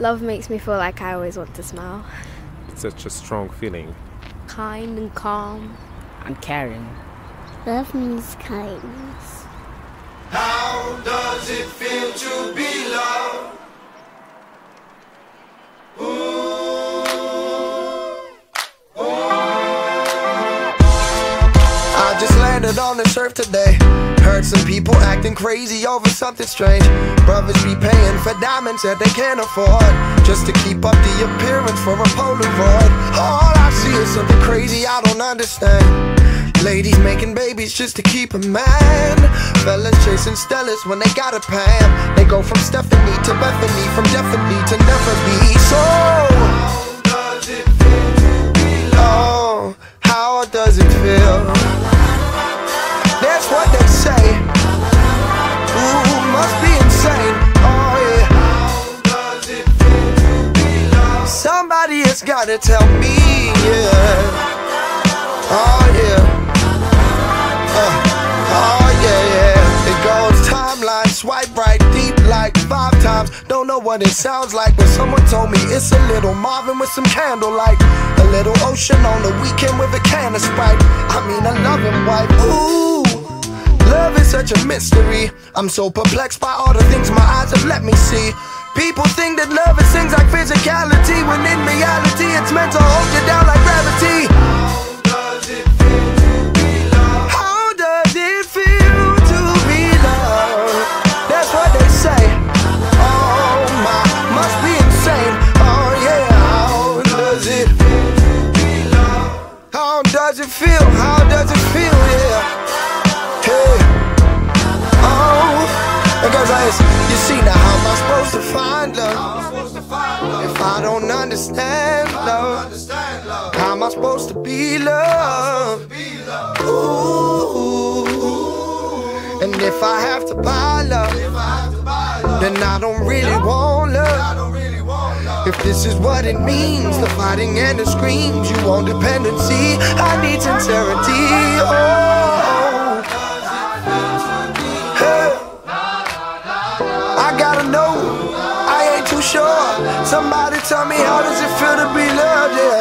Love makes me feel like I always want to smile. It's such a strong feeling. Kind and calm. And caring. Love means kindness. How does landed on the surf today. Heard some people acting crazy over something strange. Brothers be paying for diamonds that they can't afford just to keep up the appearance for a Polaroid. All I see is something crazy I don't understand. Ladies making babies just to keep a man. Fellas chasing Stellas when they got a Pam. They go from Stephanie to Bethany, from definitely to never be. So, how does it feel? Oh, how does it feel? Has gotta tell me, yeah. Oh yeah. Uh, oh yeah, yeah. It goes timeline, swipe right, deep like five times. Don't know what it sounds like, but someone told me it's a little Marvin with some candlelight. A little ocean on the weekend with a can of Sprite. I mean, a loving wife. Ooh. Love is such a mystery. I'm so perplexed by all the things my eyes have let me see. People think that love is things like physicality, when in reality it's meant to hold you down like gravity. I don't understand love, how am I supposed to be loved? Ooh. And if I have to buy love, then I don't really want love. If this is what it means, the fighting and the screams, you want dependency, I need sincerity. Oh. I gotta know, I ain't too sure. Somebody tell me how does it feel to be loved? Yeah.